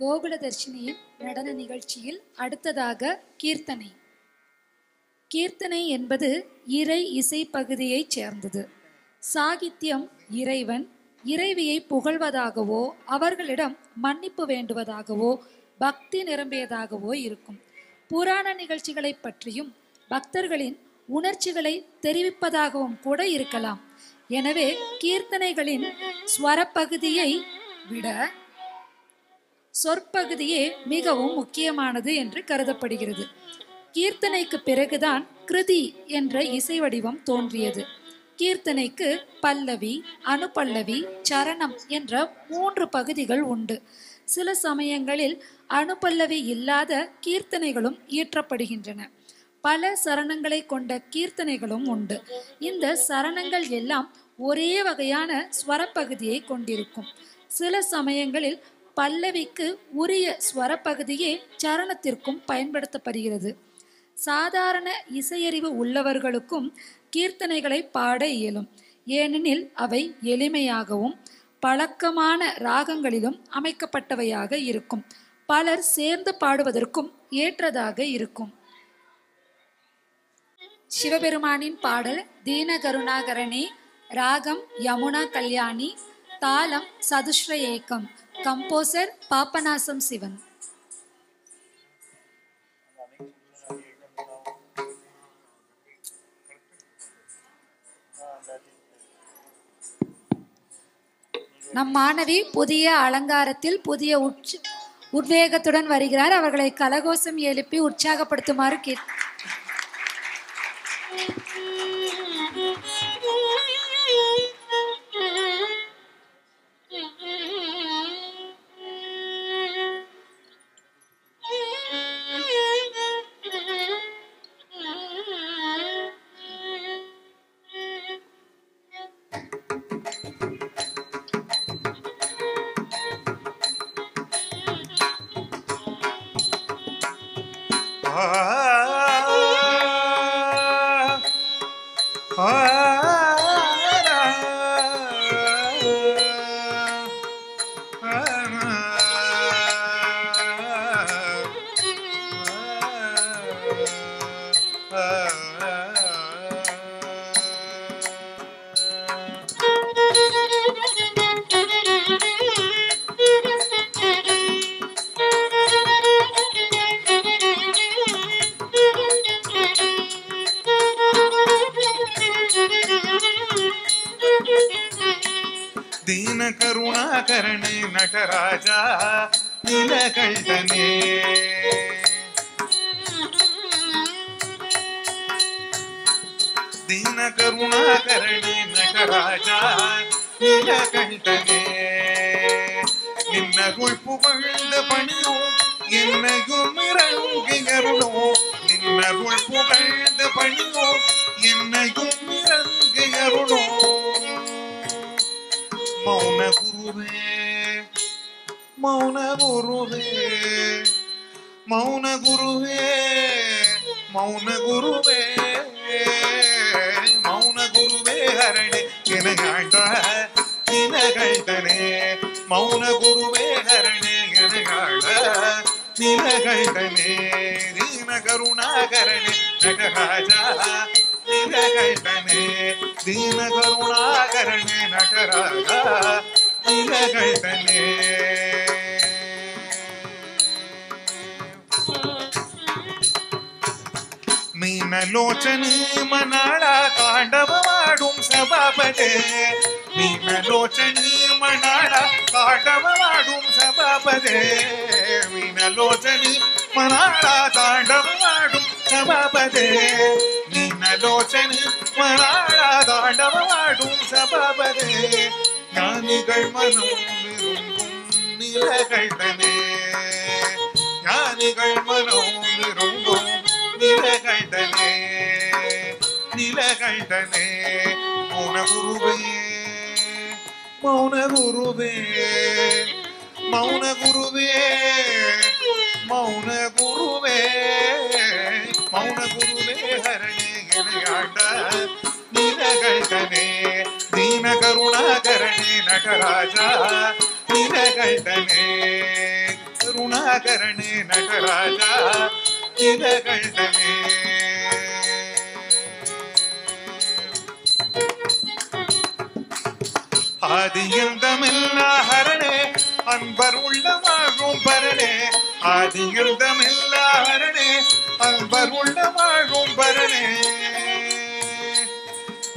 கோகுலதர்ஷினியின் நடன நிகழ்ச்சியில் அடுத்ததாக கீர்த்தனை. கீர்த்தனை என்பது இறை இசை பகுதியைச் சேர்ந்தது. சாகித்யம் இறைவன் இறைவியை புகழ்வதாகவோ அவர்களிடம் மன்னிப்பு வேண்டுவதாகவோ பக்தி நிரம்பியதாகவோ இருக்கும். புராண நிகழ்ச்சிகளை பற்றியும் பக்தர்களின் உணர்ச்சிகளை தெரிவிப்பதாகவும் கூட இருக்கலாம். எனவே கீர்த்தனைகளின் ஸ்வரப்பகுதியை விட சொற்பகுதியே மிகவும் முக்கியமானது என்று கருதப்படுகிறது. கீர்த்தனைக்கு பிறகுதான் கிருதி என்ற இசை வடிவம் தோன்றியது. கீர்த்தனைக்கு பல்லவி அனுபல்லவி சரணம் என்ற மூன்று பகுதிகள் உண்டு. சில சமயங்களில் அனுபல்லவி இல்லாத கீர்த்தனைகளும் இயற்றப்படுகின்றன. பல சரணங்களை கொண்ட கீர்த்தனைகளும் உண்டு. இந்த சரணங்கள் எல்லாம் ஒரே வகையான ஸ்வரப்பகுதியை கொண்டிருக்கும். சில சமயங்களில் பல்லவிக்கு உரிய ஸ்வரப்பகுதியே சரணத்திற்கும் பயன்படுத்தப்படுகிறது. சாதாரண இசையறிவு உள்ளவர்களுக்கும் கீர்த்தனைகளை பாட இயலும். ஏனெனில் அவை எளிமையாகவும் பழக்கமான ராகங்களிலும் அமைக்கப்பட்டவையாக இருக்கும். பலர் சேர்ந்து பாடுவதற்கும் ஏற்றதாக இருக்கும். சிவபெருமானின் பாடல் தீனகருணாகரணி ராகம் யமுனா கல்யாணி தாளம் சதுஷ்ர ஏக்கம் கம்போசர் பாப்பநாசம் சிவன். நம் மாணவி புதிய அலங்காரத்தில் புதிய உற்ச உத்வேகத்துடன் வருகிறார். அவர்களை கலகோஷம் எழுப்பி உற்சாகப்படுத்துமாறு கேட் Ah! కృష్ణ కరుణాకరణి నటరాజా నిలకంఠనే దీన కరుణాకరణి నటరాజా నిలకంఠనే నిన్నరుள் புகழ்ந்த பணியும் என்னையும் இறங்குகிறோம் நின்னருள் புகழ்ந்த பணியும் என்னையும் இறங்குகிறோம் குருவே மௌன குருவே மௌன குருவே மௌன குருவே மௌன குருவே ஹரணே. எனகாண்ட நிலகைதனே மௌன குருவே ஹரணே எனகாண்ட நிலகைதனே தீன கருணாகரணே நகராஜா நிலகைதனே தீன கருணாகரணே நகராஜா ಮೀನಲೋಚನ ಮನಾಳ ಕಾಂಡವ ಮಾಡುಂ ಸಭಾಪತೆ ಮೀನಲೋಚನ ಮನಾಳ ಕಾಂಡವ ಮಾಡುಂ ಸಭಾಪತೆ ಮೀನಲೋಚನ ಮನಾಳ ತಾಂಡವ ಮಾಡುಂ ಸಭಾಪತೆ ಮೀನಲೋಚನ ಮನಾಳ ತಾಂಡವ ಮಾಡುಂ ಸಭಾಪತೆ ஞானிகள் மனம் விரும்பும் நிலகள் தனே. ஞானிகள் மனம் விரும்பும் நிலகள் தனே. நிலகள் தனே. மௌனகுருவே மௌனகுருவே மௌனகுருவே மௌனகுருவே மௌனகுருவே ஹரணே எனையாண்ட நீலகண்டனே தீன. கருணாகரணே நடராஜா. நீலகண்டனே கருணாகரணே நடராஜா. நிலகண்டனே ஆதியந்தமில்லாஹரணே அன்பர் உள்ள வாழும் பரணே ஆதியந்தமில்லாஹரணே அன்பர் உள்ள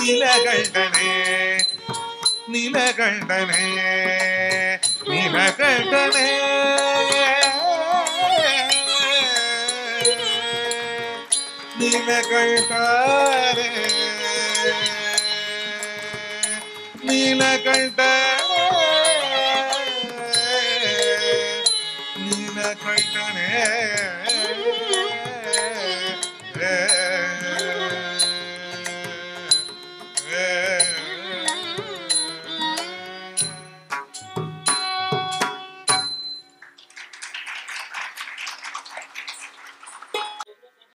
ನಿಲಗೈತನೆ ನಿಲಗಂಡನೆ ನಿಲಗಂಡನೆ ನೀಲಕಂಠರೆ ನೀಲಕಂಠ ನೀಲಕಂಠನೇ